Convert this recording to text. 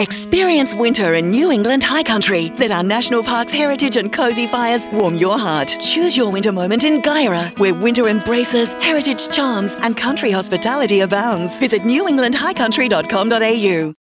Experience winter in New England High Country. Let our national parks, heritage, and cozy fires warm your heart. Choose your winter moment in Guyra, where winter embraces, heritage charms, and country hospitality abounds. Visit newenglandhighcountry.com.au.